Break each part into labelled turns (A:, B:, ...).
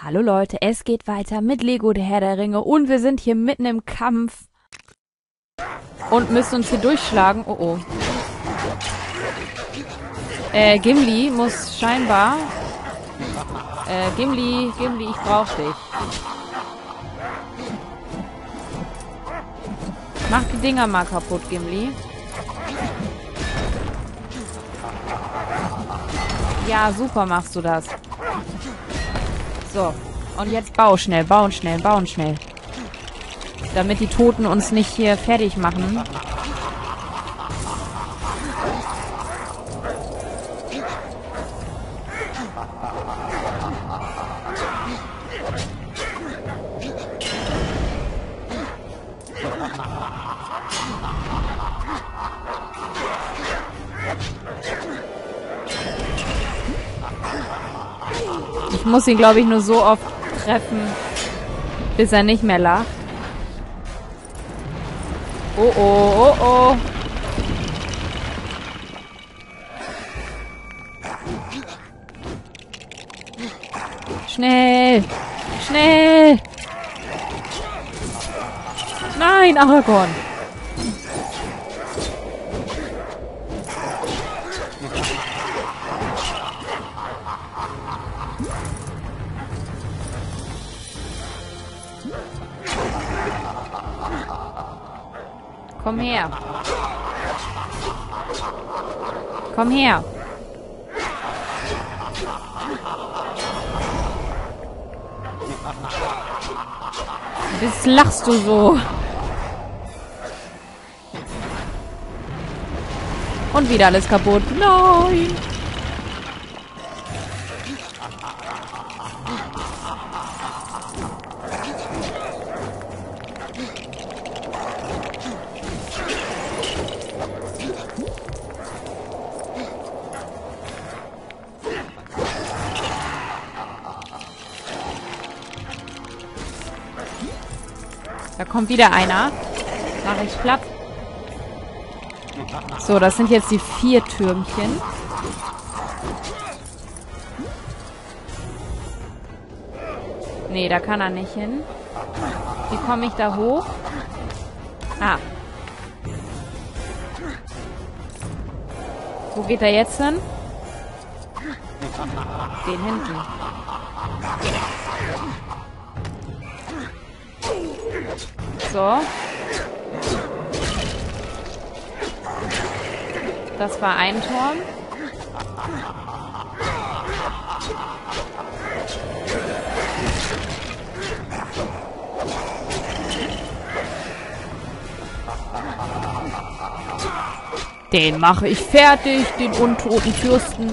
A: Hallo Leute, es geht weiter mit Lego der Herr der Ringe und wir sind hier mitten im Kampf und müssen uns hier durchschlagen. Oh oh. Äh, Gimli muss scheinbar... Äh, Gimli, Gimli, ich brauch dich. Mach die Dinger mal kaputt, Gimli. Ja, super machst du das. So. Und jetzt bau schnell, bauen schnell, bauen schnell. Damit die Toten uns nicht hier fertig machen. Ich muss ihn, glaube ich, nur so oft treffen, bis er nicht mehr lacht. Oh oh, oh oh. Schnell! Schnell! Nein, Aragorn! Komm her. Komm her. Was lachst du so? Und wieder alles kaputt. Nein! Kommt wieder einer. Mach ich platt. So, das sind jetzt die vier Türmchen. Nee, da kann er nicht hin. Wie komme ich da hoch? Ah. Wo geht er jetzt hin? Den hinten. So. Das war ein Turm. Den mache ich fertig, den untoten Fürsten.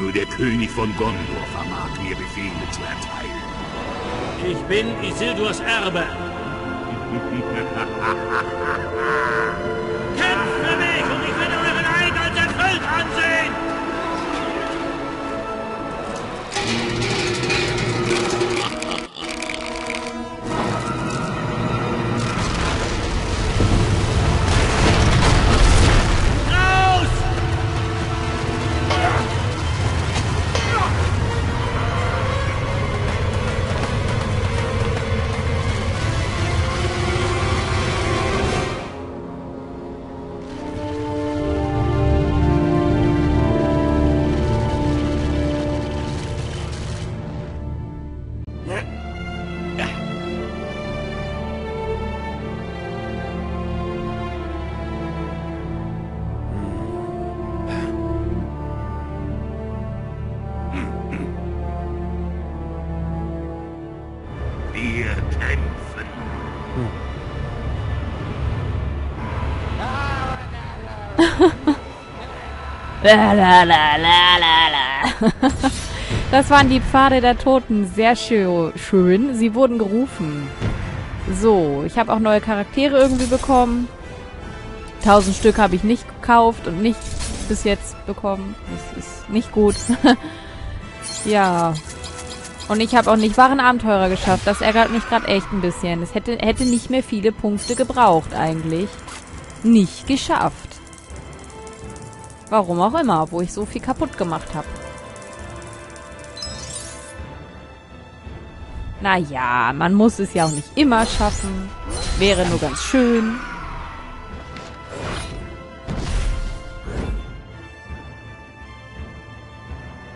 B: Nur der König von Gondor vermag mir Befehle zu erteilen.
C: Ich bin Isildurs Erbe. Kämpft für mich und ich werde euren Eid als erfüllt ansehen!
A: Das waren die Pfade der Toten. Sehr schö schön. Sie wurden gerufen. So, ich habe auch neue Charaktere irgendwie bekommen. Tausend Stück habe ich nicht gekauft und nicht bis jetzt bekommen. Das ist nicht gut. ja. Und ich habe auch nicht wahren Abenteurer geschafft. Das ärgert mich gerade echt ein bisschen. Es hätte, hätte nicht mehr viele Punkte gebraucht eigentlich. Nicht geschafft. Warum auch immer, wo ich so viel kaputt gemacht habe. Naja, man muss es ja auch nicht immer schaffen. Wäre nur ganz schön.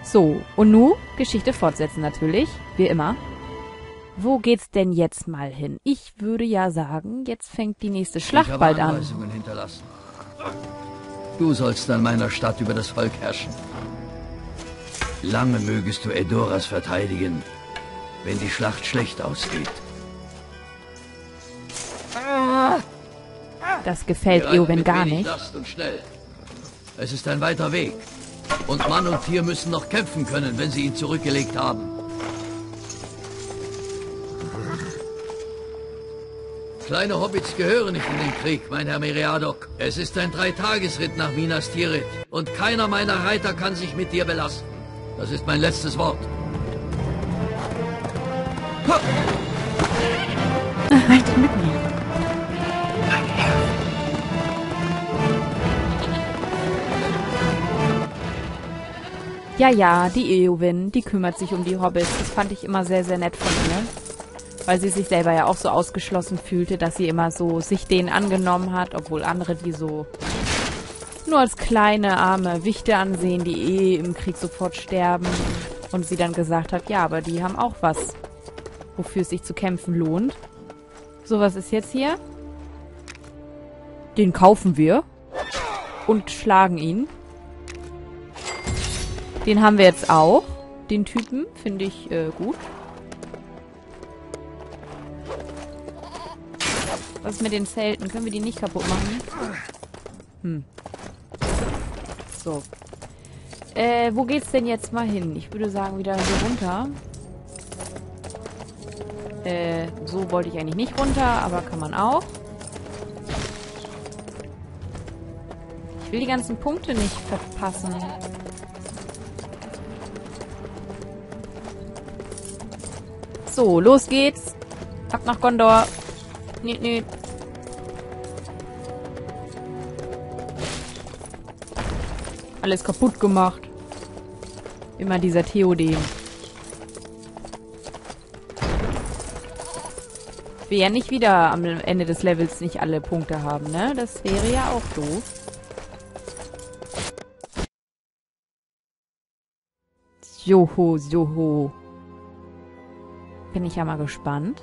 A: So, und nu Geschichte fortsetzen natürlich, wie immer. Wo geht's denn jetzt mal hin? Ich würde ja sagen, jetzt fängt die nächste Schlacht bald an.
D: Du sollst an meiner Stadt über das Volk herrschen. Lange mögest du Edoras verteidigen, wenn die Schlacht schlecht ausgeht.
A: Das gefällt Eowyn gar nicht.
D: Es ist ein weiter Weg. Und Mann und Tier müssen noch kämpfen können, wenn sie ihn zurückgelegt haben. Kleine Hobbits gehören nicht in den Krieg, mein Herr Meriadoc. Es ist ein Dreitagesritt nach Minas Tirith. Und keiner meiner Reiter kann sich mit dir belasten. Das ist mein letztes Wort. Ha!
A: Halt mit mir. Ja, ja, die Eowyn, die kümmert sich um die Hobbits. Das fand ich immer sehr, sehr nett von ihr. Weil sie sich selber ja auch so ausgeschlossen fühlte, dass sie immer so sich denen angenommen hat, obwohl andere die so nur als kleine, arme Wichte ansehen, die eh im Krieg sofort sterben. Und sie dann gesagt hat, ja, aber die haben auch was, wofür es sich zu kämpfen lohnt. So, was ist jetzt hier? Den kaufen wir. Und schlagen ihn. Den haben wir jetzt auch. Den Typen finde ich äh, gut. Was ist mit den Zelten? Können wir die nicht kaputt machen? Hm. So. Äh, wo geht's denn jetzt mal hin? Ich würde sagen, wieder hier runter. Äh, so wollte ich eigentlich nicht runter, aber kann man auch. Ich will die ganzen Punkte nicht verpassen. So, los geht's. Ab nach Gondor. Nee, nee. Alles kaputt gemacht. Immer dieser Theodem. Wir ja nicht wieder am Ende des Levels nicht alle Punkte haben, ne? Das wäre ja auch doof. Joho, joho. Bin ich ja mal gespannt.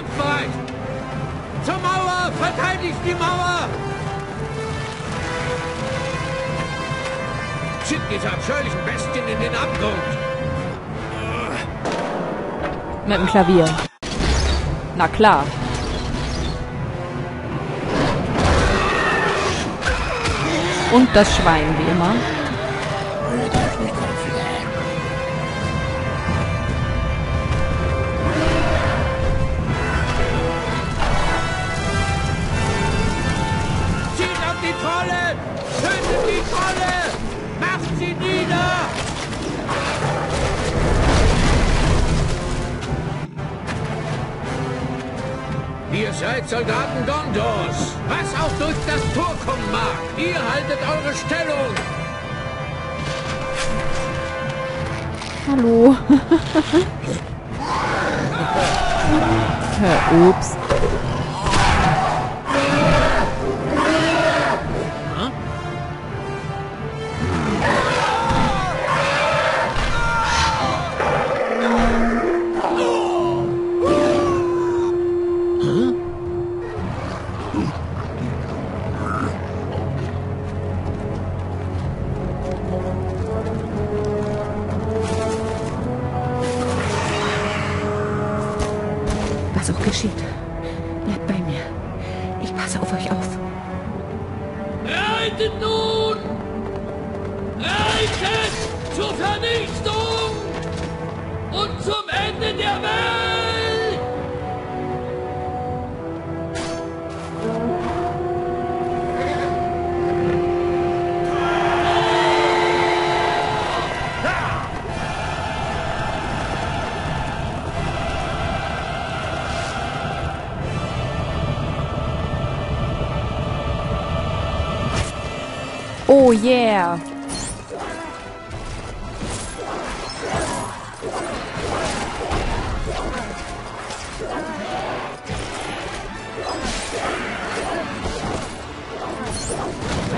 C: Kampfbereit! Zur Mauer! Verteidigt die Mauer! Schickt diese abscheulichen Bestien in den Abgrund!
A: Mit dem Klavier. Na klar. Und das Schwein, wie immer.
C: Seid Soldaten Gondors. Was auch durch das Tor kommen mag, ihr haltet eure Stellung.
A: Hallo. Hör, ups.
E: Geschieht, bleibt bei mir. Ich passe auf euch auf.
C: Reitet nun!
A: Oh yeah.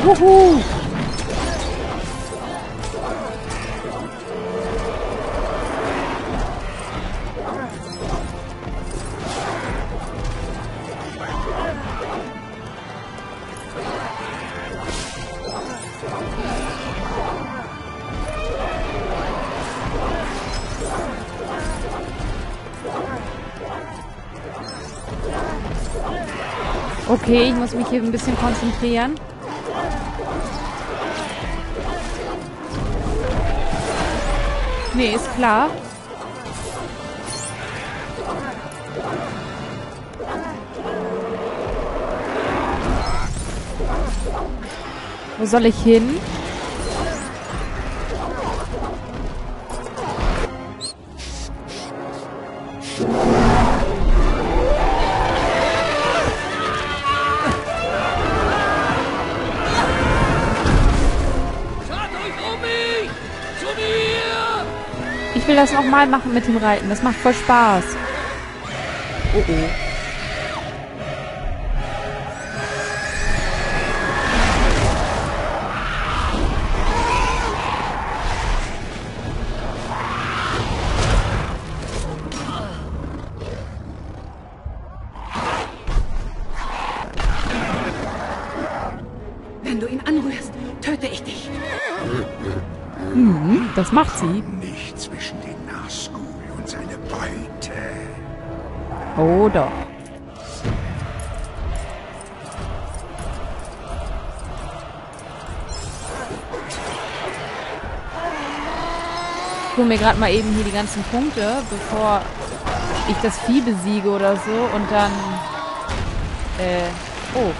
A: Wuhu. Okay, ich muss mich hier ein bisschen konzentrieren. Nee, ist klar. Wo soll ich hin? Will das nochmal machen mit dem Reiten. Das macht voll Spaß. Oh oh.
E: Wenn du ihn anrührst, töte ich dich.
A: Das macht sie.
B: Nicht
A: Oh doch. Ich hole mir gerade mal eben hier die ganzen Punkte, bevor ich das Vieh besiege oder so und dann... Äh... Oh.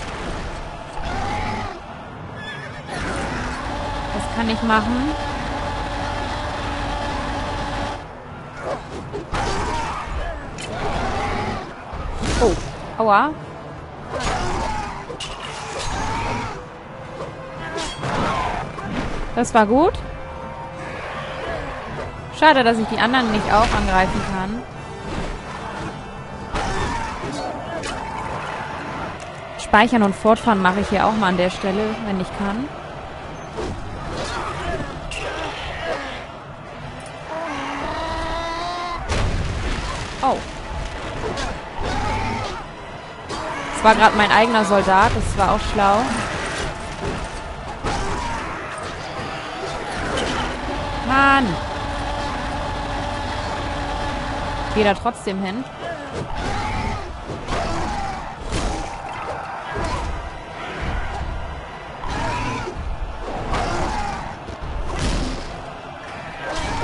A: Was kann ich machen? Oh. Aua. Das war gut. Schade, dass ich die anderen nicht auch angreifen kann. Speichern und fortfahren mache ich hier auch mal an der Stelle, wenn ich kann. War gerade mein eigener Soldat, das war auch schlau. Mann! Gehe da trotzdem hin.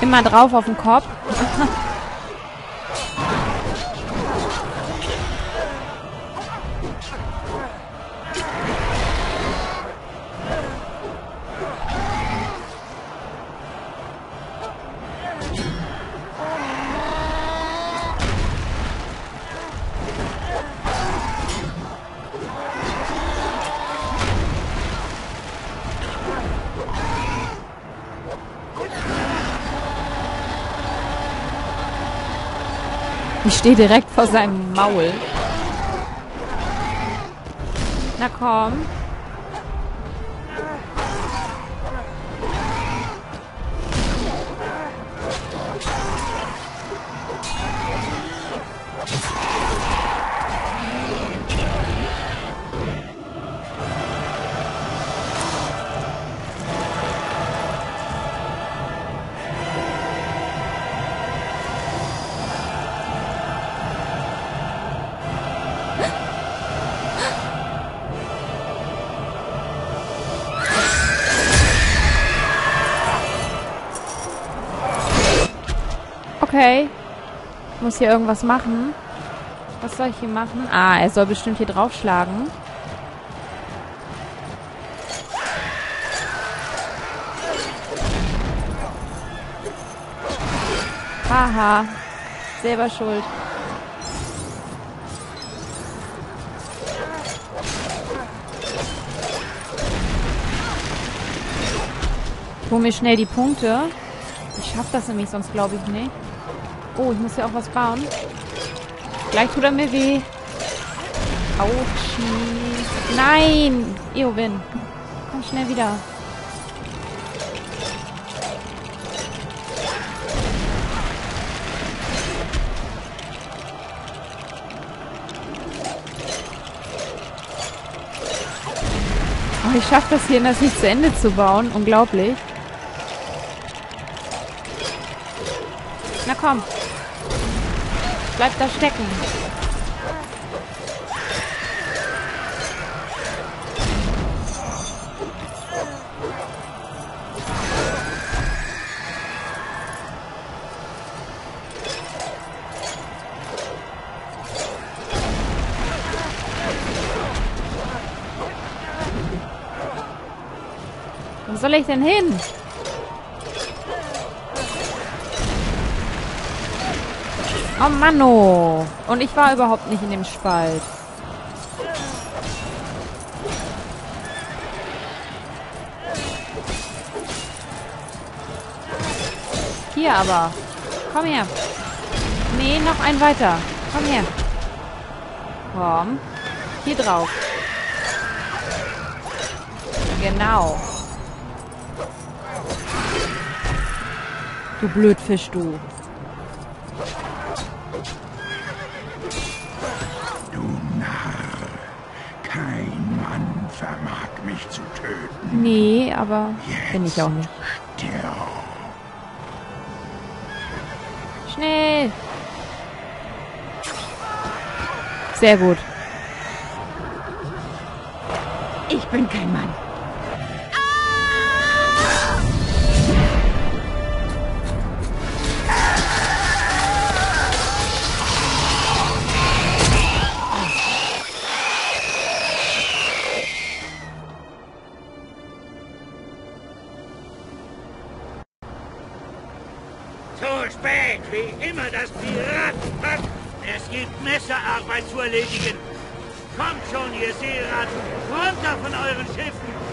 A: Immer drauf auf den Kopf. stehe direkt vor seinem Maul. Na komm. Okay. Ich muss hier irgendwas machen. Was soll ich hier machen? Ah, er soll bestimmt hier draufschlagen. Haha. Selber schuld. Ich hole mir schnell die Punkte. Ich schaff das nämlich sonst, glaube ich, nicht. Oh, ich muss hier auch was bauen. Gleich tut er mir weh. Autschi. Nein! Eowyn. Komm schnell wieder. Oh, ich schaffe das hier, das nicht zu Ende zu bauen. Unglaublich. Na komm. Bleib da stecken. Wo soll ich denn hin? Oh Manno. Und ich war überhaupt nicht in dem Spalt. Hier aber. Komm her. Nee, noch ein weiter. Komm her. Komm. Hier drauf. Genau. Du Blödfisch. Du Nee, aber bin ich auch nicht. Schnell. Sehr gut.
E: Ich bin kein Mann.
B: Wie immer das Piratenpack. Es gibt Messerarbeit zu erledigen. Kommt schon, ihr Seeratten, runter von euren Schiffen.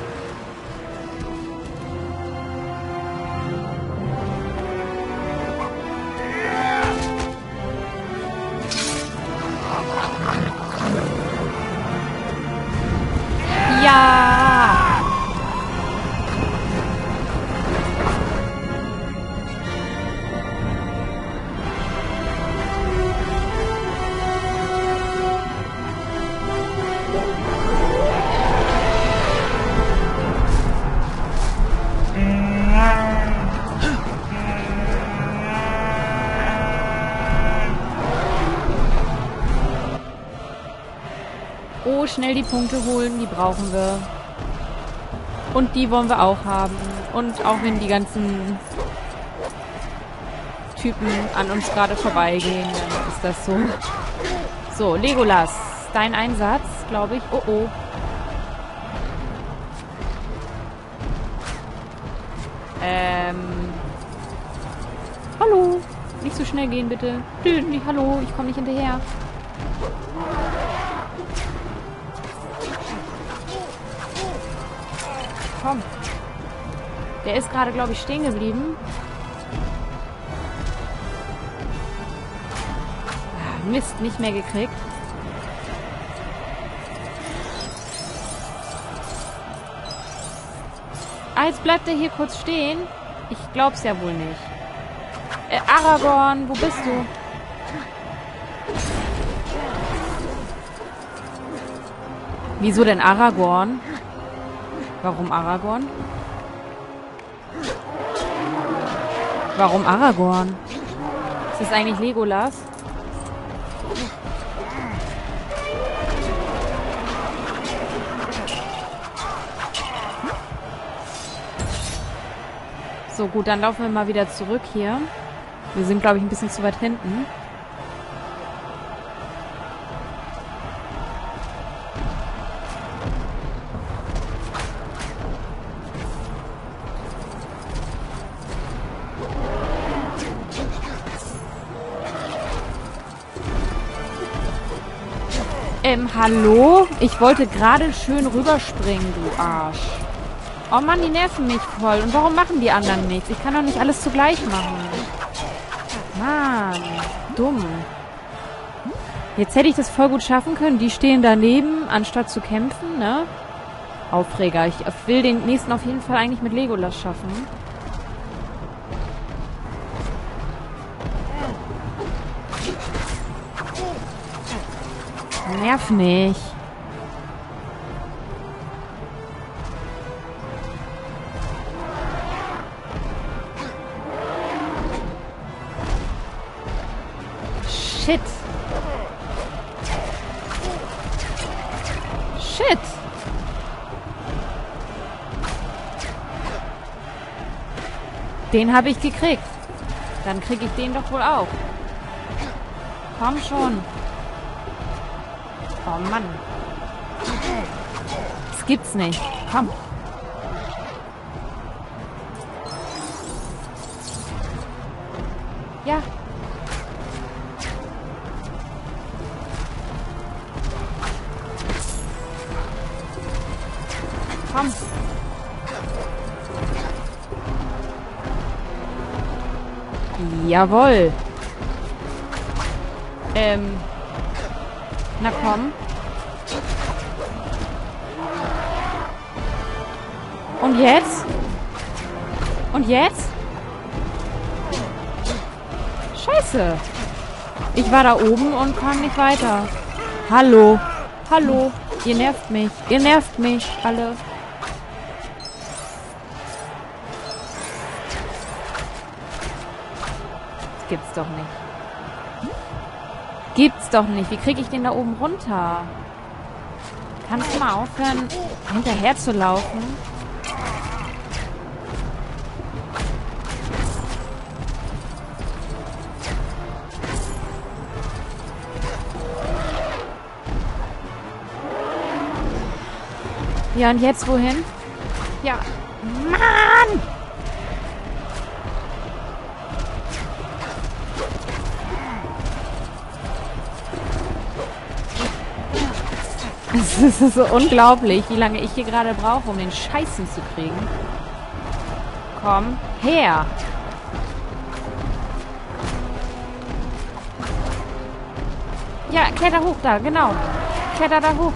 A: Schnell die Punkte holen, die brauchen wir. Und die wollen wir auch haben. Und auch wenn die ganzen Typen an uns gerade vorbeigehen, dann ist das so. So, Legolas, dein Einsatz, glaube ich. Oh, oh. Ähm. Hallo. Nicht so schnell gehen, bitte. Hallo, ich komme nicht hinterher. Der ist gerade, glaube ich, stehen geblieben. Ah, Mist, nicht mehr gekriegt. Ah, jetzt bleibt er hier kurz stehen. Ich glaub's ja wohl nicht. Äh, Aragorn, wo bist du? Wieso denn Aragorn? Warum Aragorn? Warum Aragorn? Ist das eigentlich Legolas? So, gut, dann laufen wir mal wieder zurück hier. Wir sind, glaube ich, ein bisschen zu weit hinten. Ähm, hallo? Ich wollte gerade schön rüberspringen, du Arsch. Oh Mann, die nerven mich voll. Und warum machen die anderen nichts? Ich kann doch nicht alles zugleich machen. Mann, dumm. Jetzt hätte ich das voll gut schaffen können. Die stehen daneben, anstatt zu kämpfen, ne? Aufreger. Ich will den nächsten auf jeden Fall eigentlich mit Legolas schaffen. Nerv nicht. Shit. Shit. Den habe ich gekriegt. Dann kriege ich den doch wohl auch. Komm schon. Oh Mann. Das gibt's nicht. Komm. Ja. Komm. Jawohl. Ähm. Na komm. Und jetzt? Und jetzt? Scheiße. Ich war da oben und kam nicht weiter. Hallo. Hallo. Ihr nervt mich. Ihr nervt mich alle. Das gibt's doch nicht. Gibt's doch nicht. Wie kriege ich den da oben runter? Kannst du mal aufhören, hinterher zu laufen? Ja, und jetzt wohin? Ja. Mann! Es ist so unglaublich, wie lange ich hier gerade brauche, um den Scheißen zu kriegen. Komm her! Ja, kletter hoch da, genau. Kletter da hoch.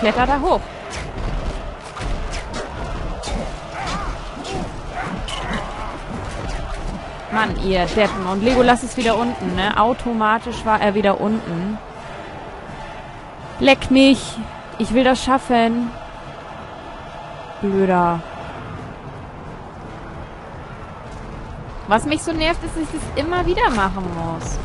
A: Kletter da hoch. Mann, ihr Deppen. Und Legolas ist wieder unten, ne? Automatisch war er wieder unten. Leck mich. Ich will das schaffen. Blöder. Was mich so nervt, ist, dass ich das immer wieder machen muss.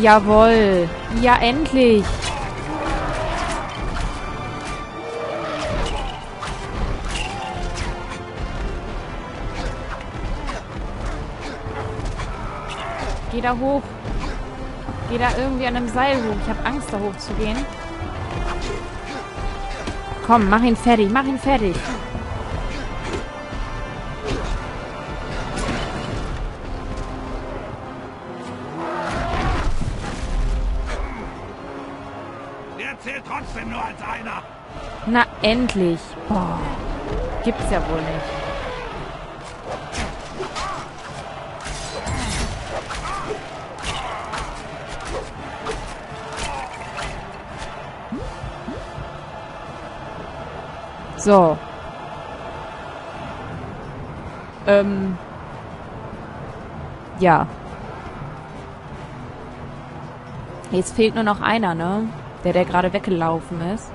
A: Jawohl. Ja, endlich. Geh da hoch. Geh da irgendwie an einem Seil hoch. Ich habe Angst, da hoch zu gehen. Komm, mach ihn fertig. Mach ihn fertig.
B: Der zählt trotzdem nur als einer.
A: Na, endlich. Boah. Gibt's ja wohl nicht. So. Ähm. Ja. Jetzt fehlt nur noch einer, ne? Der, der gerade weggelaufen ist.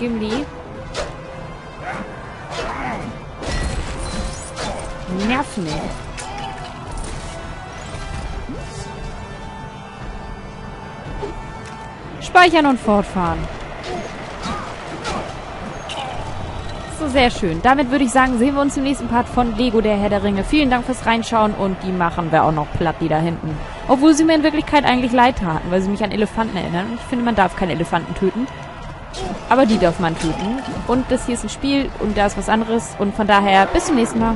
A: Gimli. Nerv nicht. Speichern und fortfahren. So, sehr schön. Damit würde ich sagen, sehen wir uns im nächsten Part von Lego, der Herr der Ringe. Vielen Dank fürs Reinschauen und die machen wir auch noch platt, die da hinten. Obwohl sie mir in Wirklichkeit eigentlich leid taten, weil sie mich an Elefanten erinnern. Ich finde, man darf keine Elefanten töten. Aber die darf man töten. Und das hier ist ein Spiel und da ist was anderes. Und von daher, bis zum nächsten Mal.